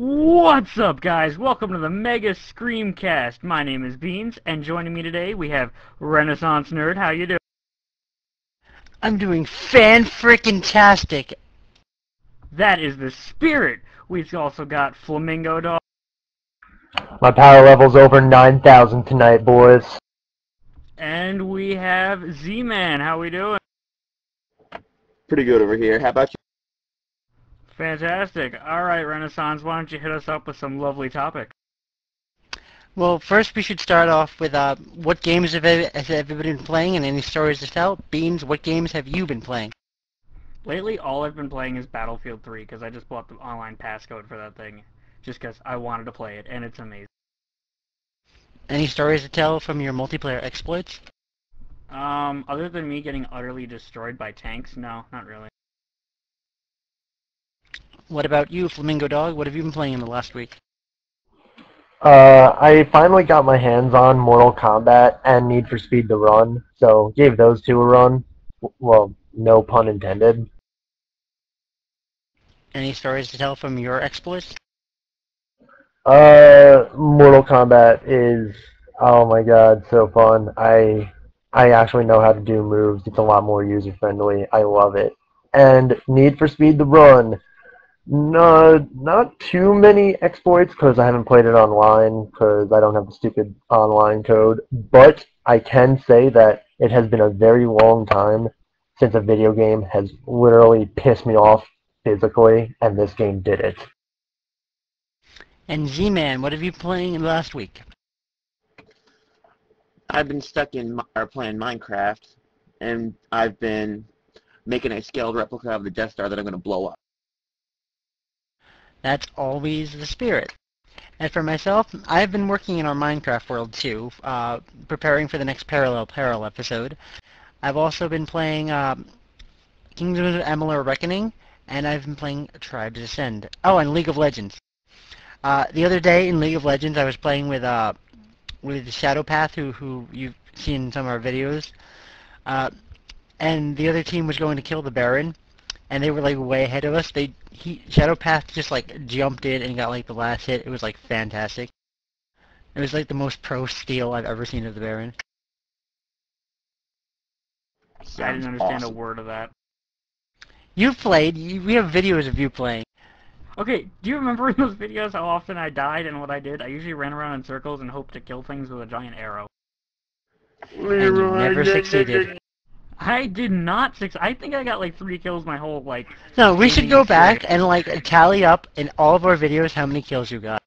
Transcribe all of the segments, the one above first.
What's up, guys? Welcome to the Mega Screamcast. My name is Beans, and joining me today we have Renaissance Nerd. How you doing? I'm doing fan frickin' tastic. That is the spirit. We've also got Flamingo Dog, My power level's over 9,000 tonight, boys. and we have Z-Man. How we doing? Pretty good over here. How about you? Fantastic. All right, Renaissance, why don't you hit us up with some lovely topics? Well, first we should start off with uh, what games have, has everybody been playing and any stories to tell? Beans, what games have you been playing? Lately, all I've been playing is Battlefield 3 because I just bought the online passcode for that thing just because I wanted to play it, and it's amazing. Any stories to tell from your multiplayer exploits? Um, other than me getting utterly destroyed by tanks, no, not really. What about you, Flamingo Dog? What have you been playing in the last week? Uh, I finally got my hands on Mortal Kombat and Need for Speed The Run, so gave those two a run. Well, no pun intended. Any stories to tell from your exploits? Uh, Mortal Kombat is, oh my god, so fun. I, I actually know how to do moves. It's a lot more user friendly. I love it. And Need for Speed The Run. No, not too many exploits because I haven't played it online because I don't have the stupid online code. But I can say that it has been a very long time since a video game has literally pissed me off physically, and this game did it. And Z-Man, what have you been playing last week? I've been stuck in Mi- or playing Minecraft, and I've been making a scaled replica of the Death Star that I'm going to blow up. That's always the spirit. And for myself, I've been working in our Minecraft world too, uh, preparing for the next Parallel Peril episode. I've also been playing um, Kingdoms of Amalur Reckoning, and I've been playing Tribes Ascend. Oh, and League of Legends. Uh, the other day in League of Legends, I was playing with uh, with Shadowpath, who who you've seen in some of our videos, uh, and the other team was going to kill the Baron, and they were like way ahead of us. They he Shadowpath just like jumped in and got like the last hit. It was like fantastic. It was like the most pro steal I've ever seen of the Baron. I didn't understand awesome. a word of that. You've played. You, we have videos of you playing. Okay, do you remember in those videos how often I died and what I did? I usually ran around in circles and hoped to kill things with a giant arrow. And you never succeeded. I did not six. I think I got like three kills my whole like. No, we should go back and like tally up in all of our videos how many kills you got.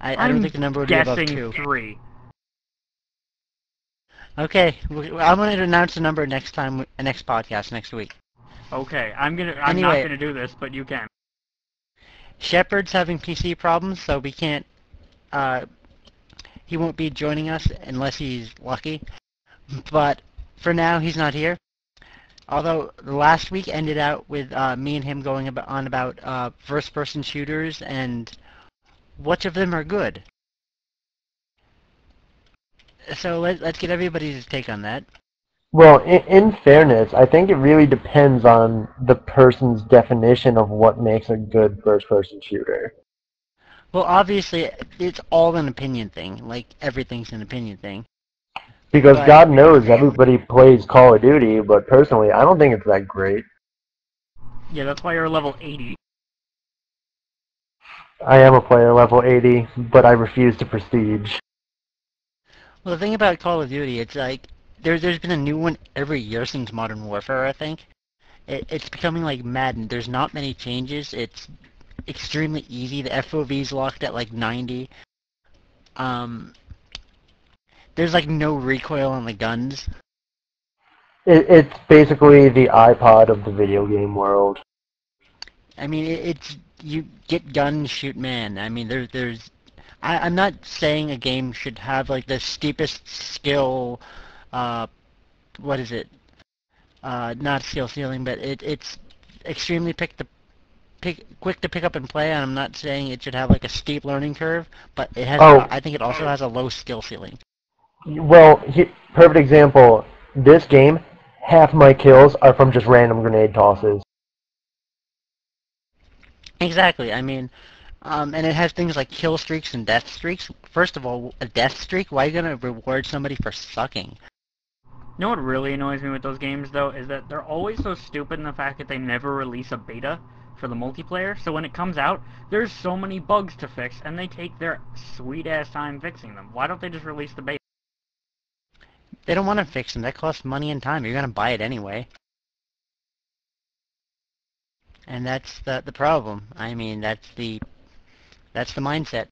I, I don't think the number would be above two. three. Okay, I'm going to announce the number next time, next podcast next week. Okay, I'm gonna. I'm not gonna do this, but you can. Shepard's having PC problems, so we can't. Uh, he won't be joining us unless he's lucky. But for now, he's not here. Although the last week ended out with uh, me and him going about, on about uh, first-person shooters and which of them are good. So let, let's get everybody's take on that. Well, in, in fairness, I think it really depends on the person's definition of what makes a good first-person shooter. Well, obviously, it's all an opinion thing. Like everything's an opinion thing. Because Right. God knows everybody plays Call of Duty, but personally, I don't think it's that great. Yeah, that's why you're level 80. I am a player level 80, but I refuse to prestige. Well, the thing about Call of Duty, it's like there, there's been a new one every year since Modern Warfare. I think it, it's becoming like Madden. There's not many changes. It's extremely easy. The FOV's locked at like 90. Um, there's like no recoil on the guns. It, it's basically the iPod of the video game world. I mean, it, it's you get gun, shoot man. I mean, there, there's. I, I'm not saying a game should have like the steepest skill. Uh, what is it? Uh, not skill ceiling, but it, it's extremely pick to pick, quick to pick up and play. And I'm not saying it should have like a steep learning curve, but it has. Oh. I think it also has a low skill ceiling. Well, he, perfect example. This game, half my kills are from just random grenade tosses. Exactly. I mean, Um, and it has things like kill streaks and death streaks. First of all, a death streak, why are you going to reward somebody for sucking? You know what really annoys me with those games, though, is that they're always so stupid in the fact that they never release a beta for the multiplayer. So when it comes out, there's so many bugs to fix, and they take their sweet-ass time fixing them. Why don't they just release the beta? They don't want to fix them. That costs money and time. You're going to buy it anyway. And that's the the problem. I mean, that's the that's the mindset.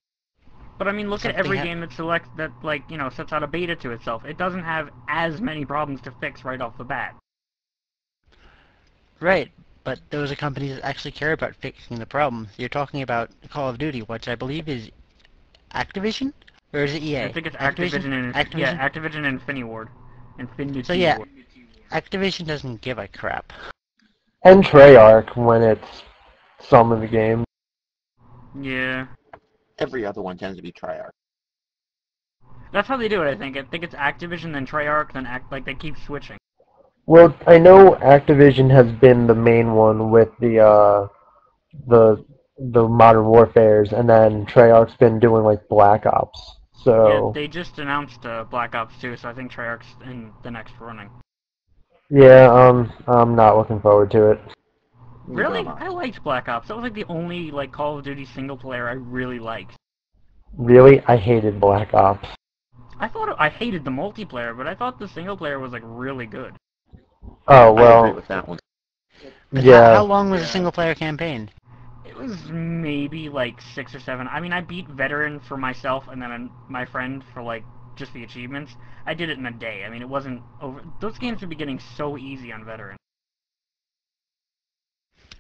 But I mean, look at every game that selects that, like, you know, sets out a beta to itself. It doesn't have as many problems to fix right off the bat. Right, but those are companies that actually care about fixing the problems. You're talking about Call of Duty, which I believe is Activision? Or is it EA? I think it's Activision, and Activision? yeah, Activision and Infinity Ward. Infinity So, yeah. Ward. Activision doesn't give a crap. And Treyarch when it's some of the games. Yeah. Every other one tends to be Treyarch. That's how they do it, I think. I think it's Activision, then Treyarch, then act like they keep switching. Well, I know Activision has been the main one with the uh, the the Modern Warfare's, and then Treyarch's been doing like Black Ops. Yeah, So they just announced uh, Black Ops 2, so I think Treyarch's in the next running. yeah, um, I'm not looking forward to it. Really? am I. I liked Black Ops. That was like the only like Call of Duty single player I really liked. Really, I hated Black Ops. I thought I hated the multiplayer, but I thought the single player was like really good. Oh I agree well, with that one. But how, yeah. how long was the single player campaign? It was maybe like six or seven. I mean, I beat Veteran for myself and then my friend for like just the achievements. I did it in a day. I mean, it wasn't over. Those games would be getting so easy on Veteran.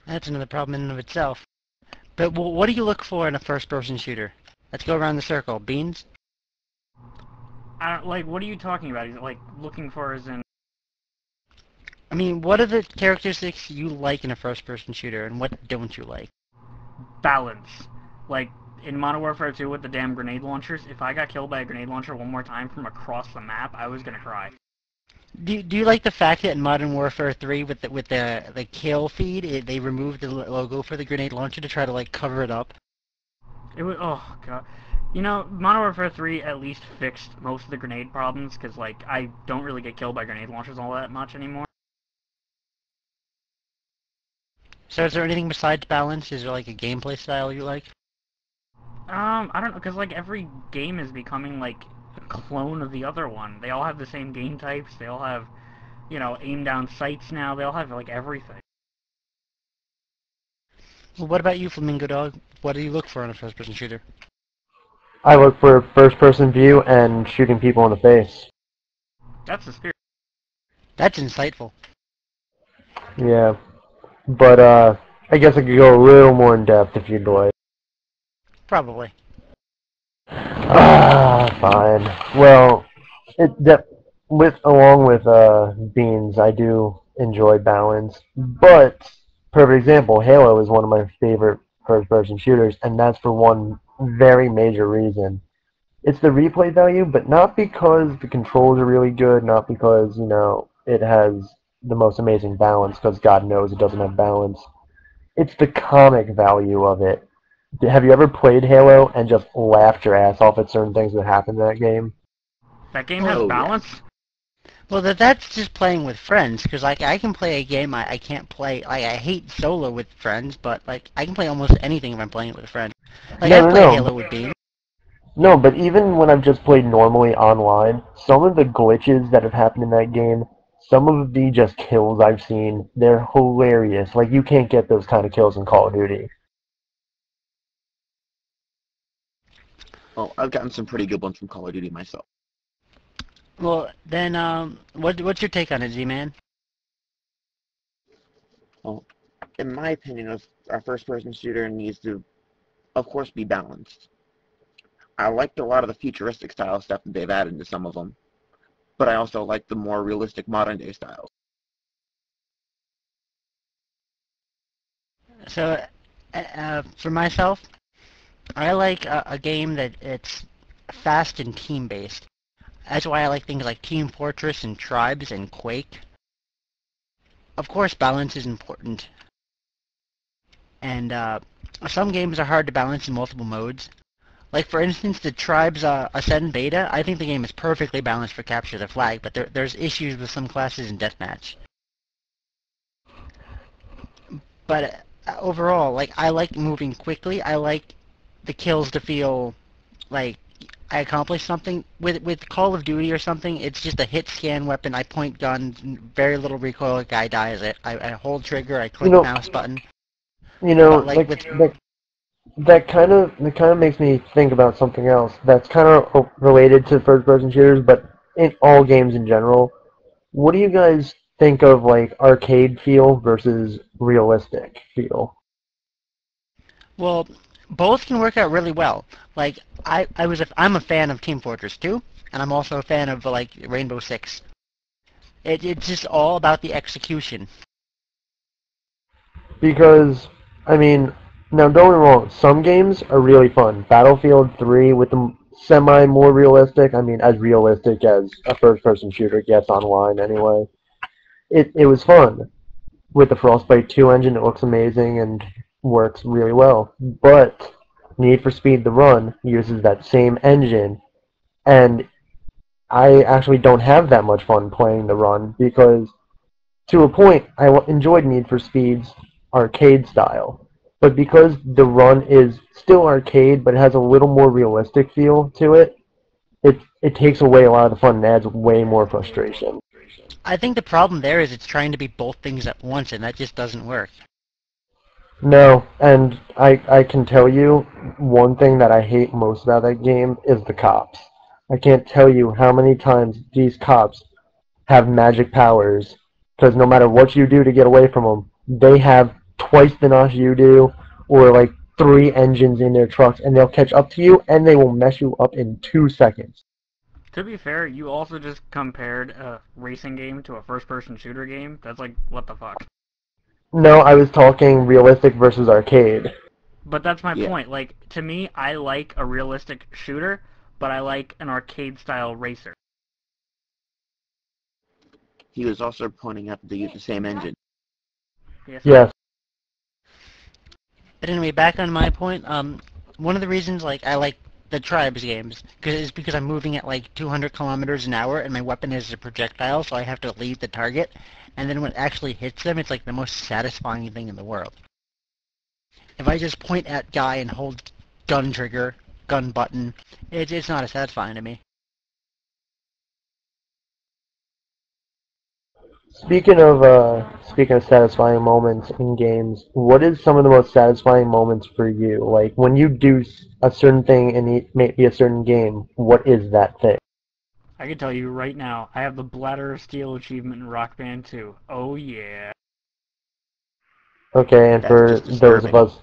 That's another problem in and of itself. But wh- what do you look for in a first-person shooter? Let's go around the circle. Beans? I don't like. What are you talking about? Is it like looking for as in? I mean, what are the characteristics you like in a first-person shooter, and what don't you like? Balance. Like in Modern Warfare 2 with the damn grenade launchers, if I got killed by a grenade launcher one more time from across the map, I was gonna cry. Do you, do you like the fact that in Modern Warfare 3 with the with the the kill feed, it, they removed the logo for the grenade launcher to try to like cover it up? It was oh god. You know, Modern Warfare 3 at least fixed most of the grenade problems because like I don't really get killed by grenade launchers all that much anymore. So is there anything besides balance? Is there like a gameplay style you like? Um, I don't know, because like every game is becoming like a clone of the other one. They all have the same game types. They all have, you know, aim down sights now. They all have like everything. Well, what about you, Flamingo Dog? What do you look for in a first-person shooter? I look for first-person view and shooting people in the face. That's the spirit. That's insightful. Yeah, but uh, I guess I could go a little more in depth if you'd like. Probably. Ah, fine. Well, it that with along with uh beans, I do enjoy balance. But perfect example, Halo is one of my favorite first-person shooters, and that's for one very major reason. It's the replay value, but not because the controls are really good, not because you know it has the most amazing balance, because God knows it doesn't have balance. It's the comic value of it. Have you ever played Halo and just laughed your ass off at certain things that happen in that game? That game has Oh, yeah. balance. Well, that that's just playing with friends, because like I can play a game I, I can't play. Like I hate solo with friends, but like I can play almost anything if I'm playing it with a friend. Like No, I no, play no. Halo with Bean. No, but even when I've just played normally online, some of the glitches that have happened in that game, some of the just kills I've seen, they're hilarious. Like you can't get those kind of kills in Call of Duty. Well, I've gotten some pretty good ones from Call of Duty myself. Well, then um, what what's your take on it, Z-Man? Well, in my opinion, of our first-person shooter needs to, of course, be balanced. I liked a lot of the futuristic style stuff that they've added to some of them, but I also like the more realistic modern-day styles. So, uh, uh, for myself, I like a, a game that it's fast and team-based. That's why I like things like Team Fortress and Tribes and Quake. Of course, balance is important. And uh, some games are hard to balance in multiple modes. Like for instance, the Tribes uh, Ascend beta, I think the game is perfectly balanced for capture the flag, but there, there's issues with some classes in deathmatch. But uh, overall, like I like moving quickly. I like the kills to feel like I accomplished something. With with Call of Duty or something, it's just a hit scan weapon. I point gun, very little recoil. A guy dies. I, I, I hold trigger. I click know- mouse button. You know, But, like, like, with- that, that kind of that kind of makes me think about something else. That's kind of related to first-person shooters, but in all games in general. What do you guys think of like arcade feel versus realistic feel? Well, both can work out really well. Like I, I was a, I'm a fan of Team Fortress 2, and I'm also a fan of like Rainbow Six. It, it's just all about the execution. Because I mean, now don't get me wrong, some games are really fun. Battlefield 3 with the semi more realistic, I mean as realistic as a first person shooter gets online anyway. It it was fun. With the Frostbite 2 engine it looks amazing and works really well. But Need for Speed the Run uses that same engine and I actually don't have that much fun playing the run because to a point I enjoyed Need for Speed's arcade style. But because the run is still arcade, but it has a little more realistic feel to it, it it takes away a lot of the fun and adds way more frustration. I think the problem there is it's trying to be both things at once, and that just doesn't work. No, and I I can tell you one thing that I hate most about that game is the cops. I can't tell you how many times these cops have magic powers because no matter what you do to get away from them, they have twice the knowledge you do, or like three engines in their trucks, and they'll catch up to you and they will mess you up in two seconds. To be fair, you also just compared a racing game to a first-person shooter game. That's like, what the fuck? No, I was talking realistic versus arcade. But that's my Yeah. point. Like, to me, I like a realistic shooter, but I like an arcade-style racer. He was also pointing out that they use the same engine. Yes. Yes. But anyway, back on my point. Um, one of the reasons like I like the tribes games because is because I'm moving at like 200 kilometers an hour, and my weapon is a projectile, so I have to leave the target, and then when it actually hits them, it's like the most satisfying thing in the world. If I just point at guy and hold gun trigger, gun button, it's it's not as satisfying to me. Speaking of uh, speaking of satisfying moments in games, what is some of the most satisfying moments for you? Like when you do a certain thing in e- maybe a certain game, what is that thing? I can tell you right now, I have the Bladder of Steel achievement in Rock Band 2. Oh yeah. Okay, and That's for just those of us,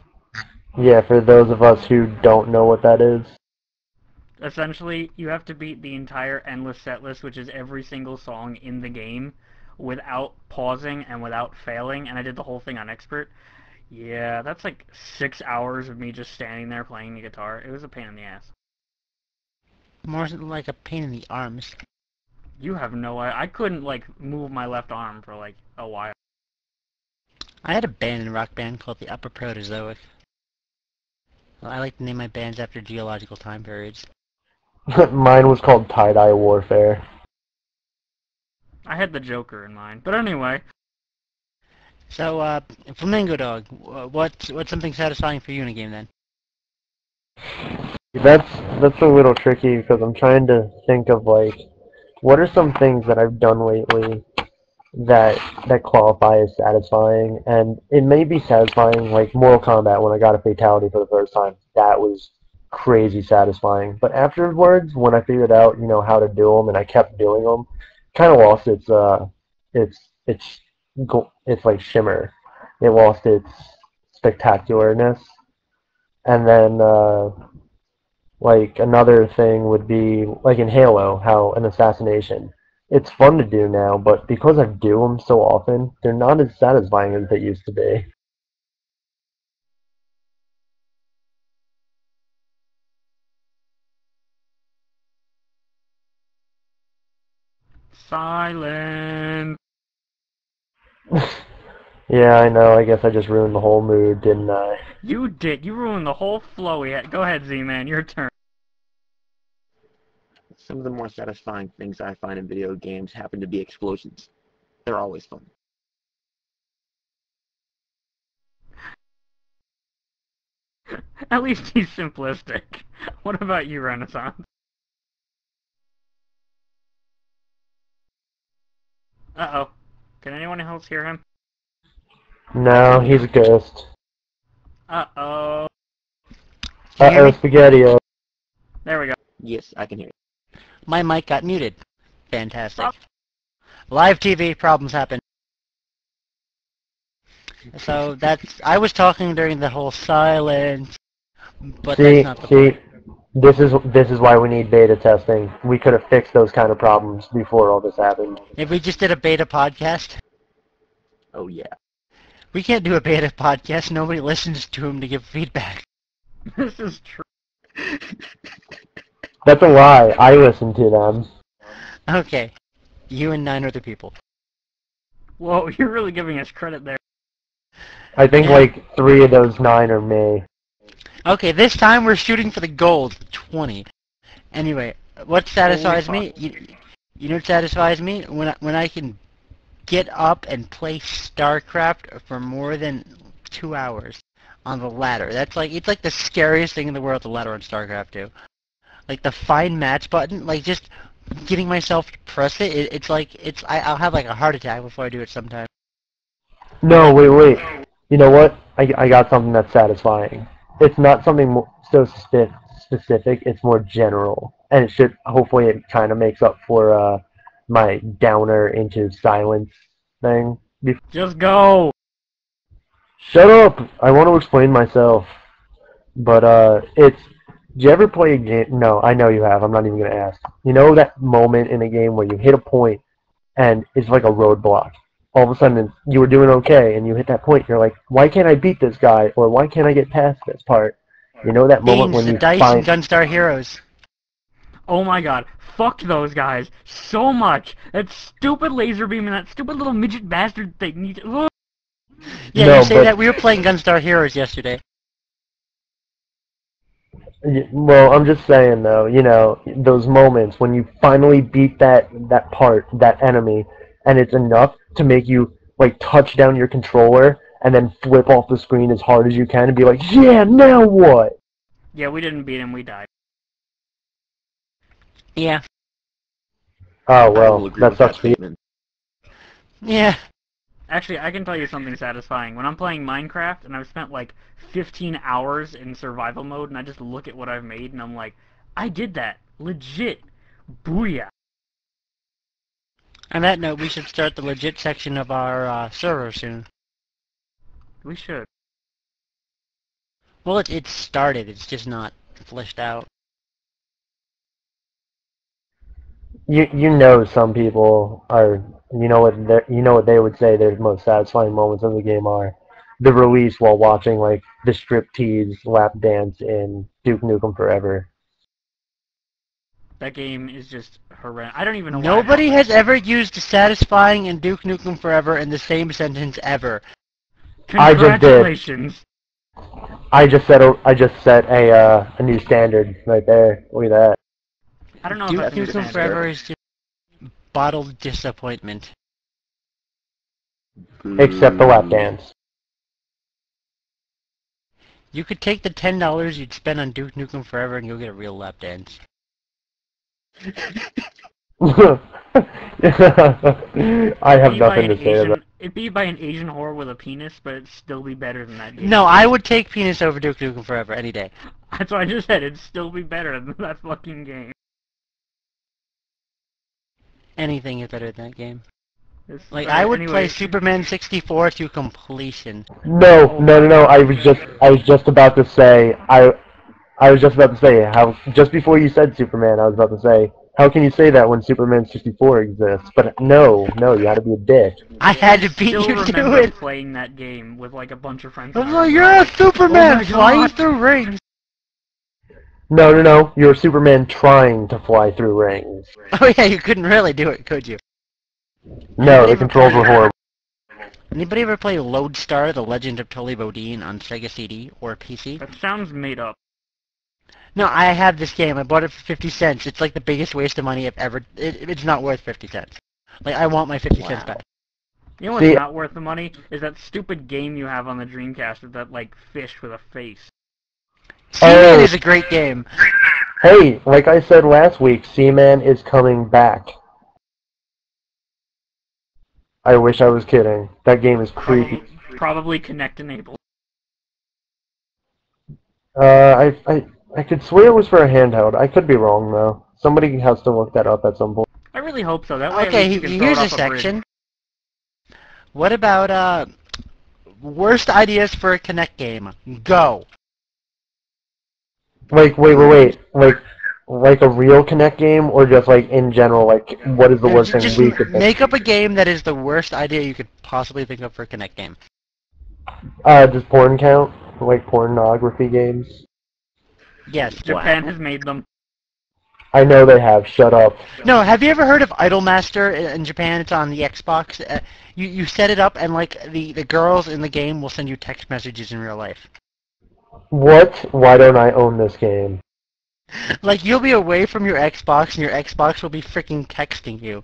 yeah, for those of us who don't know what that is, Essentially, you have to beat the entire endless set list, which is every single song in the game, without pausing and without failing, and I did the whole thing on expert. Yeah, that's like six hours of me just standing there playing the guitar. It was a pain in the ass. More like a pain in the arms. You have no idea. I couldn't like move my left arm for like a while. I had a band in rock band called the Upper Proterozoic. Well, I like to name my bands after geological time periods. mine was called Tie Dye Warfare. I had the Joker in mind. But anyway, So, uh, Flamingo Dog, wh- what's what's something satisfying for you in a game then? That's that's a little tricky because I'm trying to think of like what are some things that I've done lately that that qualify as satisfying, and it may be satisfying like Mortal Kombat when I got a fatality for the first time. That was crazy satisfying. But afterwards, when I figured out you know how to do them and I kept doing them, kind of lost its uh its its its like shimmer. It lost its spectacularness, and then. uh like another thing would be like in Halo, how an assassination. It's fun to do now, but because I do them so often, they're not as satisfying as they used to be. Silence. Yeah, I know. I guess I just ruined the whole mood, didn't I? You did. You ruined the whole flow we had. Go ahead, Z-Man. Your turn. Some of the more satisfying things I find in video games happen to be explosions. They're always fun. At least he's simplistic. What about you, Renaissance? Uh-oh. Can anyone else hear him? No, he's a ghost. Uh-oh. Can you hear Uh-oh. Spaghetti. There we go. Yes, I can hear you. My mic got muted. Fantastic. Oh. Live TV problems happen. So that's I was talking during the whole silence, but see, that's not the see, point. This is this is why we need beta testing. We could have fixed those kind of problems before all this happened. If we just did a beta podcast, Oh yeah. we can't do a beta podcast. Nobody listens to him to give feedback. This is true. That's a lie. I listen to them. Okay, you and nine other people. Whoa, you're really giving us credit there. I think Yeah. like three of those nine are me. Okay, this time we're shooting for the gold, 20. Anyway, what satisfies me? You, you know what satisfies me? When I, when I can get up and play StarCraft for more than two hours on the ladder. That's like it's like the scariest thing in the world. The ladder on StarCraft 2. Like the find match button, like just getting myself to press it. it it's like it's I, I'll have like a heart attack before I do it sometimes. No, wait, wait. You know what? I, I got something that's satisfying. It's not something so spe- specific. It's more general, and it should hopefully it kind of makes up for uh, my downer into silence thing. Just go! Shut up! I want to explain myself. But uh, it's. Did you ever play a game? No, I know you have. I'm not even gonna ask. You know that moment in a game where you hit a point, and it's like a roadblock. All of a sudden, you were doing okay, and you hit that point. You're like, why can't I beat this guy, or why can't I get past this part? You know that moment Beans, when the you dice find. and Gunstar Heroes. Oh my god. Fuck those guys so much. That stupid laser beam and that stupid little midget bastard thing. You- Yeah, No, you say but- that. We were playing Gunstar Heroes yesterday. Well, I'm just saying though, you know, those moments when you finally beat that that part, that enemy, and it's enough to make you like touch down your controller and then flip off the screen as hard as you can and be like, yeah, now what? Yeah, we didn't beat him, we died. Yeah. Oh well, agree that with that sucks for you. Yeah. Actually, I can tell you something satisfying. When I'm playing Minecraft and I've spent like 15 hours in survival mode and I just look at what I've made and I'm like, I did that. Legit. Booyah. On that note, we should start the legit section of our uh, server soon. We should. Well, it, it's started. It's just not fleshed out. You you know some people are you know what they you know what they would say their most satisfying moments of the game are the release while watching like the striptease lap dance in Duke Nukem Forever. That game is just horrendous. I don't even know why. Nobody has ever used satisfying and Duke Nukem Forever in the same sentence ever. I just did. I just set a I just set a uh, a new standard right there. Look at that. I don't know Duke if that's Nukem standard. Forever is just bottled disappointment. Except the lap dance. You could take the ten dollars you'd spend on Duke Nukem Forever and go get a real lap dance. I have nothing to say Asian, about. It'd be by an Asian whore with a penis, but it'd still be better than that game. No, I would take penis over Duke Nukem Forever any day. That's what I just said. It'd still be better than that fucking game. Anything is better than that game. It's- Like uh, I would anyway, play Superman 64 to completion. No, no, no, no. I was just I was just about to say I I was just about to say how just before you said Superman, I was about to say how can you say that when Superman 64 exists? But no, no, you had to be a dick. I had to beat still you to it. playing that game with like a bunch of friends. I was and I like, was yeah, Superman Oh flying through rings. No, no, no. You're Superman trying to fly through rings. Oh yeah, you couldn't really do it, could you? No, the Never controls were horrible. Anybody ever play Lodestar: The Legend of Tully Bodine on Sega CD or PC? That sounds made up. No, I have this game. I bought it for 50 cents. It's like the biggest waste of money I've ever... It, it's not worth 50 cents. Like, I want my 50 cents back. You know what's See- not worth the money? Is that stupid game you have on the Dreamcast with that, like, fish with a face. Seaman Oh. is a great game. Hey, like I said last week, Seaman is coming back. I wish I was kidding. That game is creepy. Probably, probably Kinect enabled. Uh, I, I, I could swear it was for a handheld. I could be wrong though. Somebody has to look that up at some point. I really hope so. That way Okay, least you can here's it a off bridge. section. What about, uh... Worst ideas for a Kinect game? Go. Like, wait, wait, wait. Like, like a real Kinect game, or just like in general? Like, what is the worst thing Just we could think? make up a game that is the worst idea you could possibly think of for a Kinect game. Uh, does porn count? Like pornography games? Yes. Japan has made them. I know they have. Shut up. No, have you ever heard of Idolmaster i- in Japan? It's on the Xbox. Uh, you you set it up and like the the girls in the game will send you text messages in real life. What? Why don't I own this game? Like you'll be away from your Xbox and your Xbox will be freaking texting you.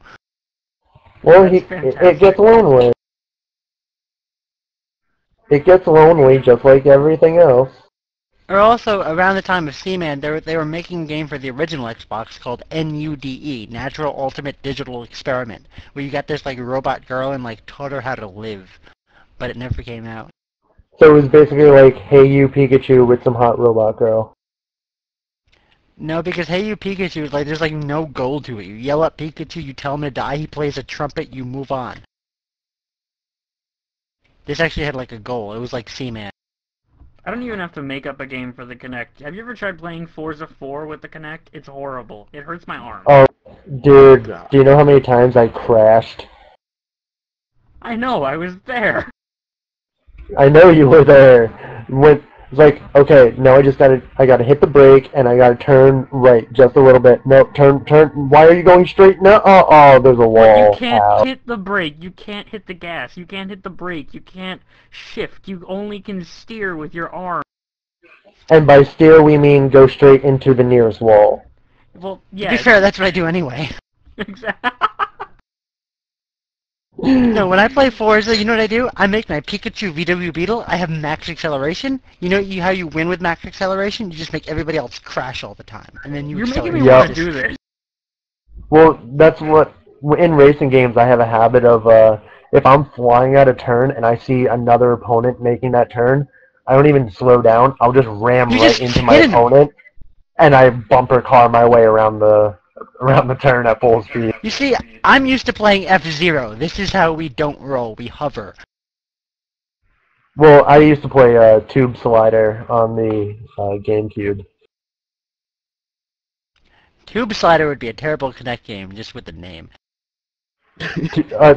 Well, he, it gets lonely. It gets lonely just like everything else. Or also around the time of Seaman, they were they were making a game for the original Xbox called NUDE, Natural Ultimate Digital Experiment, where you got this like robot girl and like taught her how to live, but it never came out. So it was basically like, hey you Pikachu with some hot robot girl. No, because Hey You Pikachu is like there's like no goal to it. You yell at Pikachu, you tell him to die, he plays a trumpet, you move on. This actually had like a goal. It was like Seaman. I don't even have to make up a game for the Kinect. Have you ever tried playing Forza 4 with the Kinect? It's horrible. It hurts my arm. Oh, dude, do you know how many times I crashed? I know, I was there. I know you were there. When it's like, okay, now I just gotta, I gotta hit the brake and I gotta turn right just a little bit. No, turn, turn. Why are you going straight? No, oh, oh, there's a But wall. you can't Ow. hit the brake, you can't hit the gas, you can't hit the brake, you can't shift, you only can steer with your arm. And by steer we mean go straight into the nearest wall. Well, yeah. To yeah. be fair, that's what I do anyway. Exactly. No, when I play Forza, you know what I do? I make my Pikachu VW Beetle. I have max acceleration. You know you, how you win with max acceleration? You just make everybody else crash all the time, and then you You're making me Yeah. want to do this. Well, that's what in racing games I have a habit of. Uh, if I'm flying at a turn and I see another opponent making that turn, I don't even slow down. I'll just ram You right just into my opponent, and I bumper car my way around the around the turn at full speed. You see, I'm used to playing F-Zero. This is how we don't roll. We hover. Well, I used to play uh, Tube Slider on the uh, GameCube. Tube Slider would be a terrible Kinect game just with the name. Uh,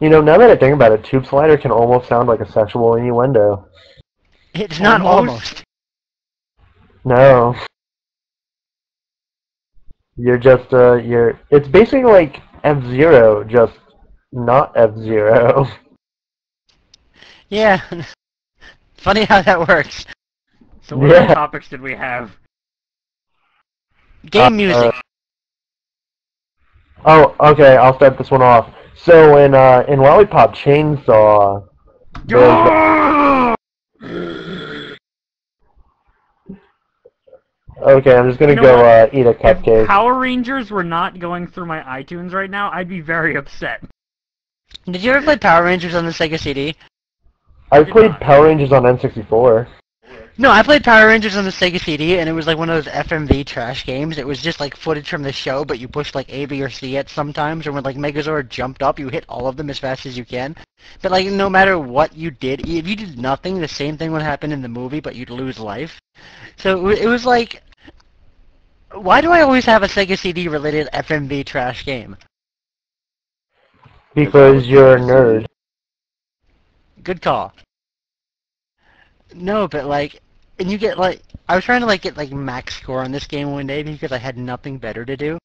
you know, now that I think about it, Tube Slider can almost sound like a sexual innuendo. It's not Almost. almost. No. You're just, uh, you're, it's basically like F-Zero, just not F-Zero. Yeah. Funny how that works. So what Yeah. other topics did we have? Game Uh, music. Oh, okay, I'll start this one off. So in, uh, in Lollipop Chainsaw, there's, okay, I'm just gonna You know go, what? uh, eat a If cupcake. Power Rangers were not going through my iTunes right now, I'd be very upset. Did you ever play Power Rangers on the Sega CD? I did played not. Power Rangers on N64. No, I played Power Rangers on the Sega CD, and it was like one of those FMV trash games. It was just like footage from the show, but you pushed like A, B, or C at sometimes, and when like Megazord jumped up, you hit all of them as fast as you can. But like no matter what you did, if you did nothing, the same thing would happen in the movie, but you'd lose life. So it was like, why do I always have a Sega CD related FMV trash game? Because you're a nerd. Good call. No, but like, and you get like, I was trying to like get like max score on this game one day because I had nothing better to do.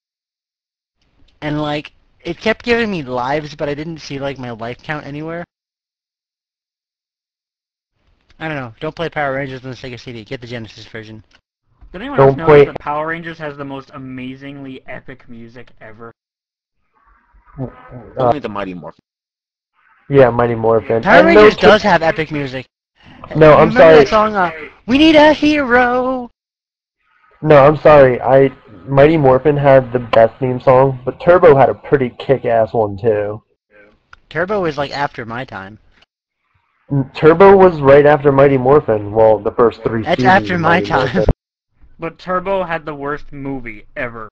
And like, it kept giving me lives, but I didn't see like my life count anywhere. I don't know. Don't play Power Rangers on the Sega CD. Get the Genesis version. Did anyone Don't else notice that Power Rangers has the most amazingly epic music ever? Uh, Only the Mighty Morphin. yeah, Mighty Morphin. Power And no Rangers ki- does have epic music. No, I'm Remember sorry. that song, uh, We Need a Hero? No, I'm sorry. I Mighty Morphin had the best theme song, but Turbo had a pretty kick-ass one too. Turbo is like after my time. Turbo was right after Mighty Morphin. Well, the first three. That's after my Mighty time. But Turbo had the worst movie ever.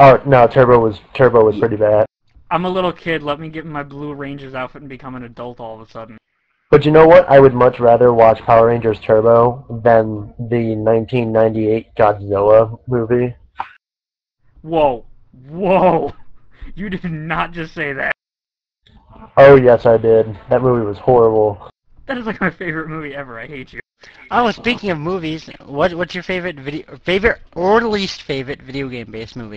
Oh no, Turbo was Turbo was pretty bad. I'm a little kid, let me get my Blue Rangers outfit and become an adult all of a sudden. But you know what? I would much rather watch Power Rangers Turbo than the 1998 Godzilla movie. Whoa. Whoa. You did not just say that. Oh yes, I did. That movie was horrible. That is like my favorite movie ever. I hate you. Oh, speaking of movies, what what's your favorite video favorite or least favorite video game based movie?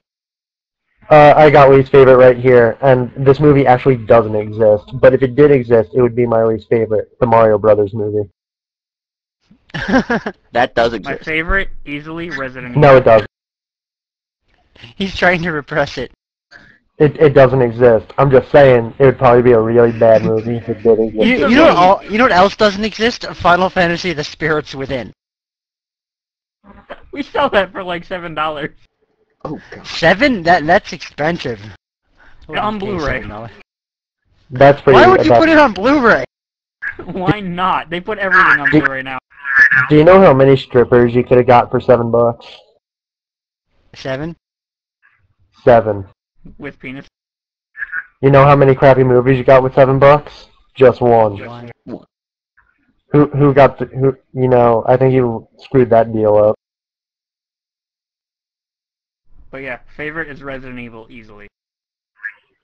Uh, I got least favorite right here, and this movie actually doesn't exist. But if it did exist, it would be my least favorite, the Mario Brothers movie. That does exist. My exist. favorite, easily Resident Evil. No, it doesn't. He's trying to repress it. It it doesn't exist. I'm just saying it would probably be a really bad movie if it did exist. You, you know what all, you know what else doesn't exist? Final Fantasy: The Spirits Within. We sell that for like seven dollars. Oh god. Seven? That that's expensive. Yeah, on Blu-ray. That's pretty. Why would you put it on Blu-ray? Why not? They put everything on Blu-ray now. Do you know how many strippers you could have got for seven bucks? Seven? Seven. With penis. You know how many crappy movies you got with seven bucks? Just one. One. Who who got the who? You know, I think you screwed that deal up. But yeah, favorite is Resident Evil easily.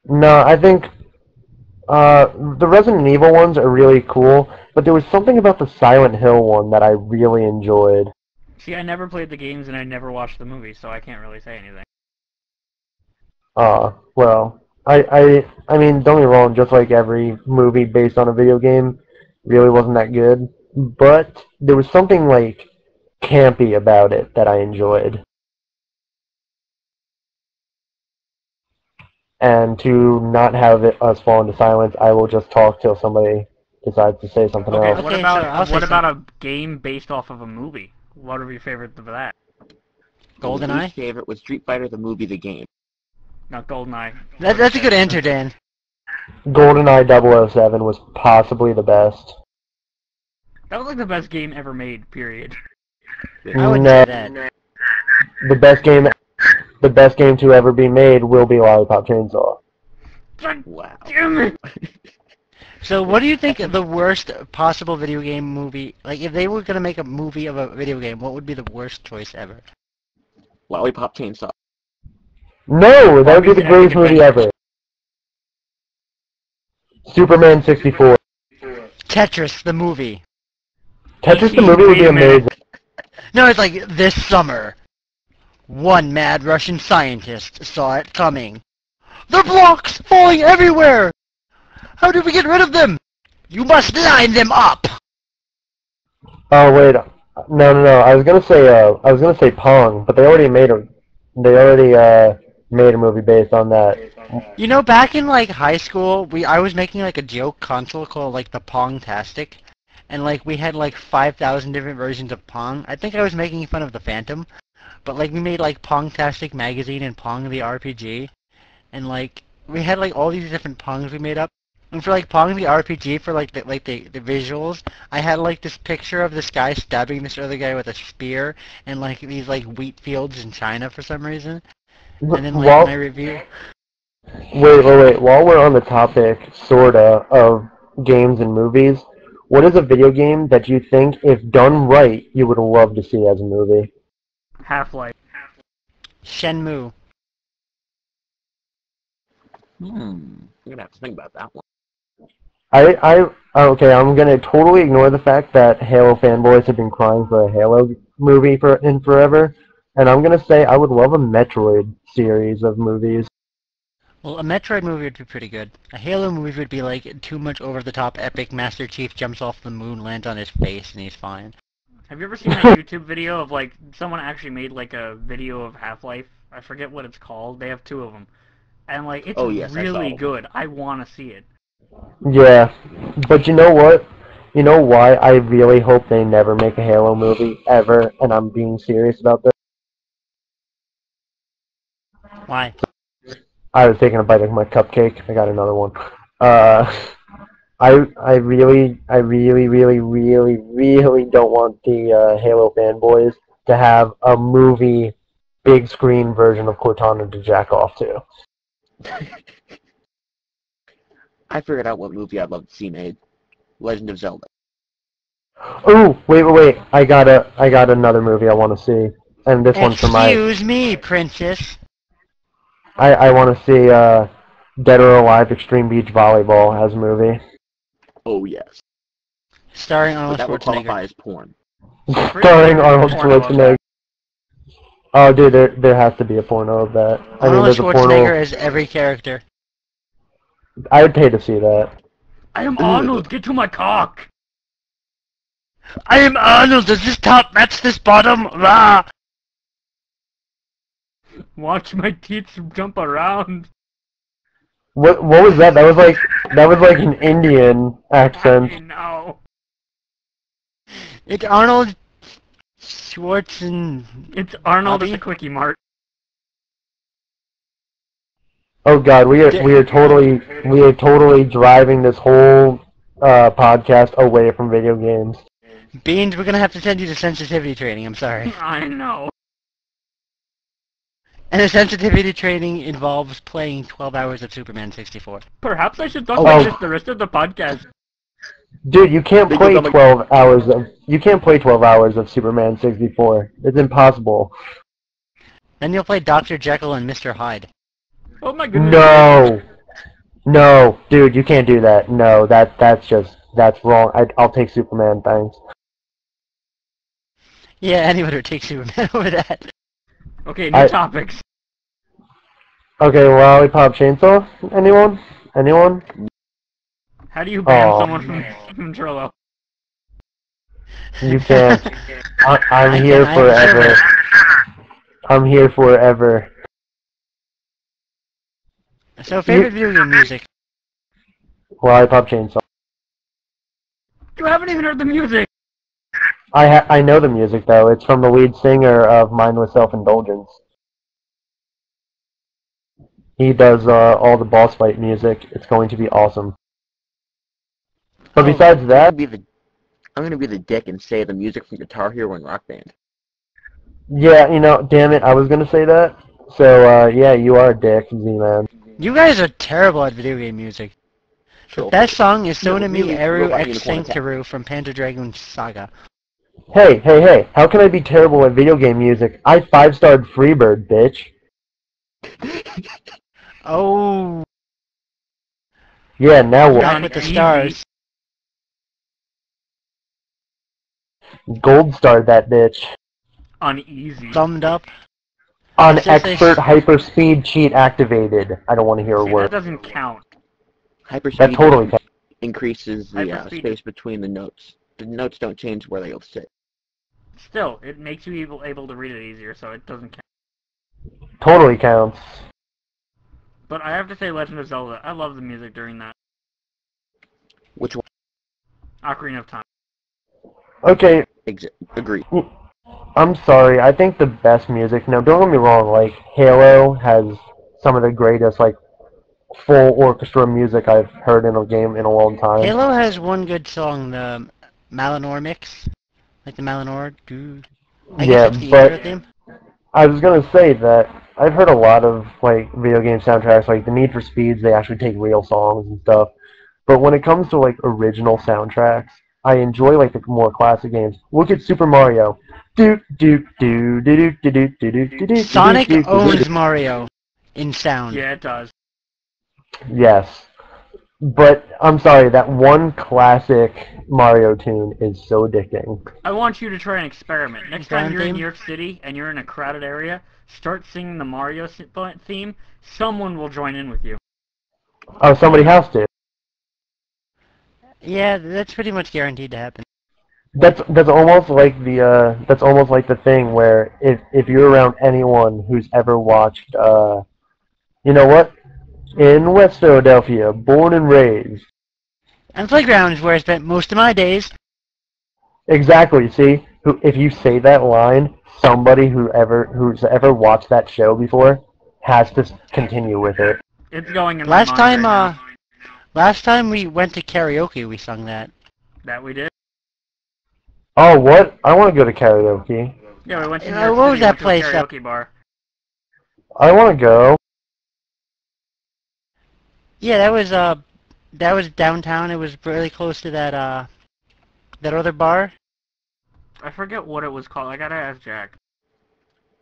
No, I think uh, the Resident Evil ones are really cool, but there was something about the Silent Hill one that I really enjoyed. See, I never played the games and I never watched the movie, so I can't really say anything. Uh, well, I, I, I mean, don't get me wrong, just like every movie based on a video game really wasn't that good, but there was something like campy about it that I enjoyed. And to not have it, us fall into silence, I will just talk till somebody decides to say something Okay, else. what Okay, about so I'll what about a game based off of a movie? What are your favorites of that? My GoldenEye? least favorite was Street Fighter the movie, the game. Not GoldenEye. That, that's a good answer, Dan. GoldenEye 007 was possibly the best. That was like the best game ever made. Period. I would no, say that. the best game, the best game to ever be made will be Lollipop Chainsaw. Wow. damn it! So what do you think the worst possible video game movie, like if they were going to make a movie of a video game, what would be the worst choice ever? Lollipop Chainsaw. No, that would be the greatest Epic movie ever. Superman 64. Tetris, the movie. Tetris the movie would be Wait a minute. amazing. No, it's like this summer. One mad Russian scientist saw it coming. The blocks falling everywhere! How do we get rid of them? You must line them up! Oh wait, no, no, no. I was gonna say, uh, I was gonna say Pong, but they already made a, they already uh made a movie based on that. You know, back in like high school, we I was making like a joke console called like the Pong-tastic, and like we had like 5,000 different versions of Pong. I think I was making fun of the Phantom, but like we made like Pong-tastic magazine and Pong the RPG, and like we had like all these different Pongs we made up. And for like Pong the RPG, for like the like the, the visuals, I had like this picture of this guy stabbing this other guy with a spear, and like these like wheat fields in China for some reason. And then like While, my review. wait, wait, wait. While we're on the topic, sorta, of games and movies, what is a video game that you think, if done right, you would love to see as a movie? Half-Life. Shenmue. Hmm. I'm gonna have to think about that one. I, I, okay, I'm gonna totally ignore the fact that Halo fanboys have been crying for a Halo movie for in forever, and I'm gonna say I would love a Metroid series of movies. Well, a Metroid movie would be pretty good. A Halo movie would be like too much over the top epic Master Chief jumps off the moon, lands on his face, and he's fine. Have you ever seen that YouTube video of like someone actually made like a video of Half-Life? I forget what it's called. They have two of them, and like it's Oh, yes, really saw. good. I want to see it. Yeah, but you know what? You know why I really hope they never make a Halo movie ever, and I'm being serious about this. Why? I was taking a bite of my cupcake. I got another one. Uh, I I really I really really really really don't want the uh, Halo fanboys to have a movie big screen version of Cortana to jack off to. I figured out what movie I'd love to see made. Legend of Zelda. Oh wait wait wait! I got a I got another movie I want to see, and this one's for my Excuse me, princess. I I want to see uh, Dead or Alive Extreme Beach Volleyball as a movie. Oh yes. Starring But Arnold that would qualify Schwarzenegger. as porn. Starring Arnold Schwarzenegger. Oh, dude, there there has to be a porno of that. I mean, Arnold there's a porno. Schwarzenegger is every character. I would pay to see that. I am Arnold. Get to my cock. I am Arnold. Does this top match this bottom? Ah! Watch my teeth jump around. What what was that? That was like that was like an Indian I accent. know. It's Arnold Schwarzen. It's Arnold at Bobby? the Kwik-E-Mart. Oh God, we are we are totally we are totally driving this whole uh, podcast away from video games. Beans, we're gonna have to send you to sensitivity training. I'm sorry. I know. And the sensitivity training involves playing 12 hours of Superman 64. Perhaps I should talk Oh. like this the rest of the podcast. Dude, you can't play like- 12 hours of you can't play 12 hours of Superman 64. It's impossible. Then you'll play Dr. Jekyll and Mr. Hyde. Oh my goodness. No, no, dude, you can't do that. No, that that's just that's wrong. I, I'll take Superman, thanks. Yeah, anyone would take Superman over that. Okay, new I- topics. Okay, Lollipop Chainsaw. Anyone? Anyone? How do you ban Aw. someone from, from Trello? You can't. I, I'm here I forever. I'm here forever. So, favorite video game music. Lollipop Chainsaw. You haven't even heard the music. I ha- I know the music though. It's from the lead singer of Mindless Self Indulgence. He does uh, all the boss fight music. It's going to be awesome. But Oh, besides I'm that, gonna be the I'm gonna be the dick and say the music from Guitar Hero and Rock Band. yeah, you know, damn it, I was gonna say that. So uh, yeah, you are a dick, Z-Man. You guys are terrible at video game music. So, That song is No, Sonami really, Eru Robot X Unicorn Attack. From Panzer Dragoon Saga. Hey, hey, hey! How can I be terrible at video game music? I five-starred Freebird, bitch. Oh, Yeah, now back what? with the stars. Gold starred that bitch. Uneasy. Thumbed up. On It's just expert hyperspeed cheat activated. I don't want to hear a See, that doesn't count. hyperspeed That totally counts. increases the uh, space between the notes. The notes don't change where they'll sit. Still, it makes you able, able to read it easier, so it doesn't count. Totally counts. But I have to say Legend of Zelda, I love the music during that. Which one? Ocarina of Time. Okay, Ex- agree. I'm sorry. I think the best music. No, don't get me wrong. Like Halo has some of the greatest like full orchestra music I've heard in a game in a long time. Halo has one good song, the Mjolnir mix. Like the Mjolnir. Doo. I Yeah, guess it's the but- theme. I was gonna say that I've heard a lot of like video game soundtracks, like the Need for Speeds. They actually take real songs and stuff. But when it comes to like original soundtracks, I enjoy like the more classic games. Look at Super Mario. Do do do do do do do do do do. Sonic owns. Mario in sound. Yeah, it does. Yes. But I'm sorry, that one classic Mario tune is so addicting. I want you to try an experiment. Next time you're in? New York City and you're in a crowded area, start singing the Mario theme. Someone will join in with you. Oh, somebody has to. Yeah, that's pretty much guaranteed to happen. That's that's almost like the uh that's almost like the thing where if if you're around anyone who's ever watched uh you know what? In West Philadelphia, born and raised. And Playground is where I spent most of my days. Exactly, see? If you say that line, somebody who ever who's ever watched that show before has to continue with it. It's going in Last time, right uh, now. last time we went to karaoke, we sung that. that we did. Oh, what? I want to go to karaoke. Yeah, we went to Uh, what was that went to place up- Karaoke bar. I want to go. Yeah, that was uh, that was downtown. It was really close to that uh, that other bar. I forget what it was called. I gotta ask Jack.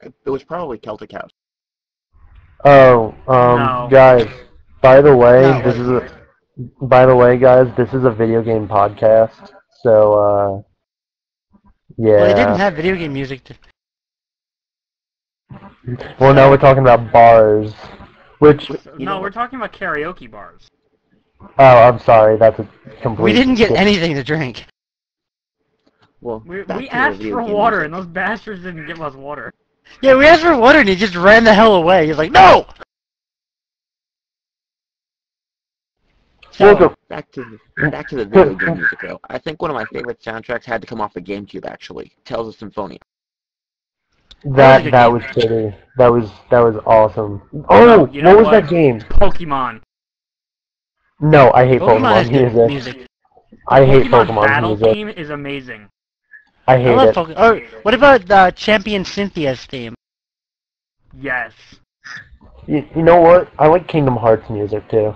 It it was probably Celtic House. Oh, um, No. guys. By the way, No, this is a. By the way, guys, this is a video game podcast. So, uh, yeah. Well, they didn't have video game music. To... Well, now we're talking about bars, which. You no, know we're talking about karaoke bars. Oh, I'm sorry. That's a complete. We didn't get anything to drink. Well, We, we asked for water, music. and those bastards didn't give us water. Yeah, we asked for water and he just ran the hell away. He's like, no. So, Welcome. Back to the, back to the video game music though. I think one of my favorite soundtracks had to come off the GameCube actually. Tales of Symphonia. That that was pretty. That was that was awesome. Oh, you know what was what? that game? Pokemon. No, I hate Pokemon Pokemon, music. music. I hate Pokemon Pokemon Battle music. theme is amazing. I I hate love it. Pokemon. Oh, what about the Champion Cynthia's theme? Yes. You, you know what? I like Kingdom Hearts music too.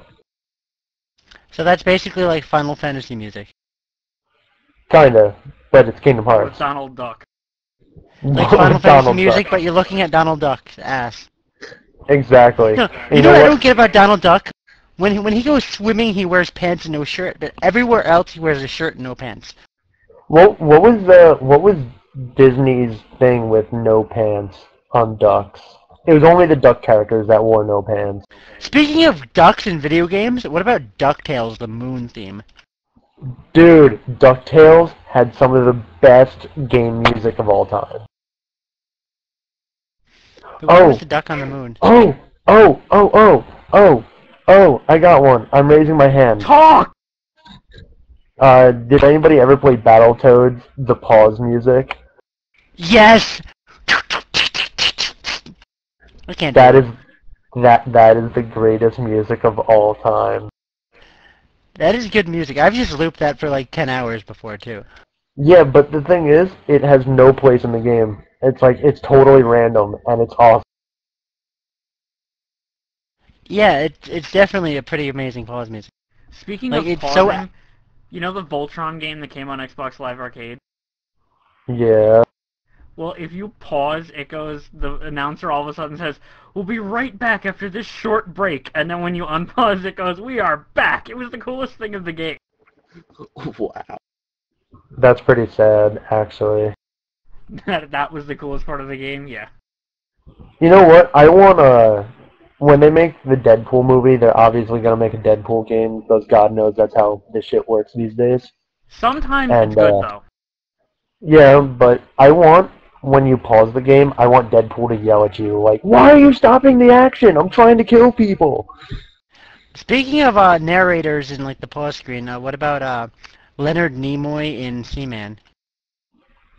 So that's basically like Final Fantasy music. Kinda, but it's Kingdom Hearts. Donald Duck. Like Final Fantasy music, Duck. but you're looking at Donald Duck's ass. Exactly. No, You you know know what I don't get about Donald Duck? When he, when he goes swimming, he wears pants and no shirt, but everywhere else he wears a shirt and no pants. What what was the what was Disney's thing with no pants on ducks? It was only the duck characters that wore no pants. Speaking of ducks in video games, what about DuckTales, the moon theme? Dude, DuckTales had some of the best game music of all time. But where was Oh. the duck on the moon? Oh, oh, oh, oh, oh, oh, I got one. I'm raising my hand. Talk! Uh, did anybody ever play Battletoads, the pause music? Yes! I can't do That that, that is the greatest music of all time. That is good music. I've just looped that for like 10 hours before, too. Yeah, but the thing is, it has no place in the game. It's like, it's totally random, and it's awesome. Yeah, it, it's definitely a pretty amazing pause music. Speaking Like, of it's so- you know the Voltron game that came on Xbox Live Arcade? Yeah. Well, if you pause, it goes, the announcer all of a sudden says, we'll be right back after this short break, and then when you unpause, it goes, we are back! It was the coolest thing of the game. wow. That's pretty sad, actually. that, that was the coolest part of the game, yeah. You know what? I want to. When they make the Deadpool movie, they're obviously gonna make a Deadpool game because God knows that's how this shit works these days. Sometimes And, it's good, uh, though. Yeah, but I want when you pause the game, I want Deadpool to yell at you like, "Why are you stopping the action? I'm trying to kill people." Speaking of uh, narrators in like the pause screen, uh, what about uh, Leonard Nimoy in Seaman?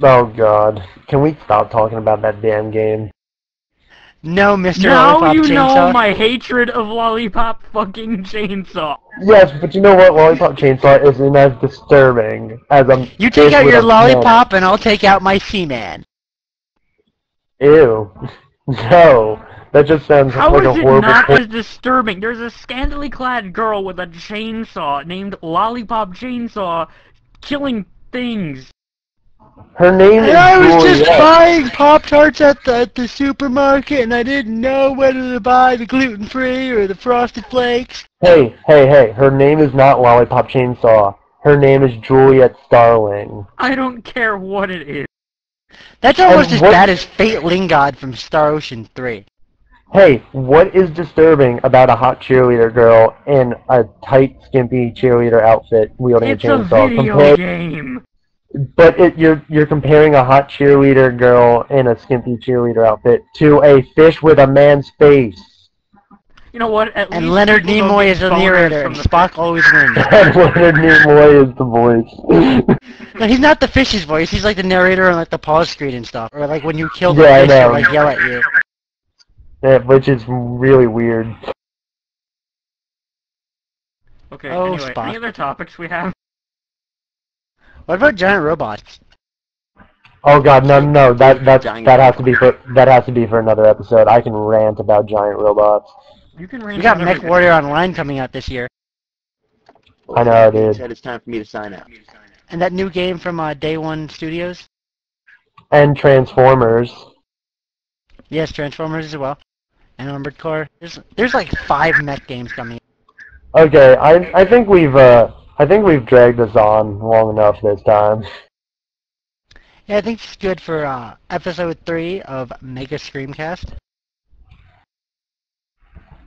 Oh God, can we stop talking about that damn game? No, Mr. Now Lollipop you Chainsaw. know my hatred of Lollipop fucking Chainsaw. Yes, but you know what? Lollipop Chainsaw isn't as disturbing as I'm. You take out your a lollipop, and I'll take out my Seaman. pen. Ew. No, that just sounds How like is a it not as disturbing? There's a scantily clad girl with a chainsaw named Lollipop Chainsaw killing things. Her name is And I was just buying Pop Tarts at the at the supermarket, and I didn't know whether to buy the gluten free or the Frosted Flakes. Hey, hey, hey! Her name is not Lollipop Chainsaw. Her name is Juliet Starling. I don't care what it is. That's almost And as what- bad as Fayt Leingod from Star Ocean 3. Hey, what is disturbing about a hot cheerleader girl in a tight, skimpy cheerleader outfit wielding It's a a chainsaw? video compared- game. But it, you're you're comparing a hot cheerleader girl in a skimpy cheerleader outfit to a fish with a man's face. You know what? At And least Leonard Nimoy is the narrator, and the Spock always wins. and Leonard Nimoy is the voice. No, he's not the fish's voice. He's like the narrator on like the pause screen and stuff, or like when you kill the Yeah, fish, they like yell at you. Yeah, which is really weird. Okay. Oh, anyway, Spock. any other topics we have? What about giant robots? Oh god, no, no, that that Giant that has to be for that has to be for another episode. I can rant about giant robots. You can We got MechWarrior Online coming out this year, I know, That being dude. Said it's time for me to sign out. and that new game from uh, Day One Studios. And Transformers. Yes, Transformers as well. And Armored Core. There's there's like five mech games coming. Okay, I I think we've uh I think we've dragged this on long enough this time. Yeah, I think it's good for uh, episode three of Mega Screamcast.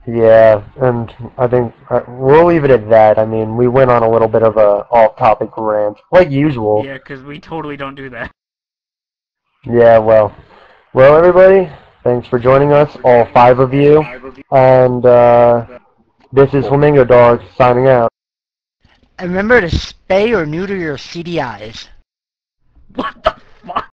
Yeah, and I think uh, we'll leave it at that. I mean, we went on a little bit of a off-topic rant, like usual. Yeah, because we totally don't do that. Yeah, well, well, everybody, thanks for joining us, all five of you, and uh, this is Flamingo Dog signing out. And remember to spay or neuter your CDIs. What the fuck?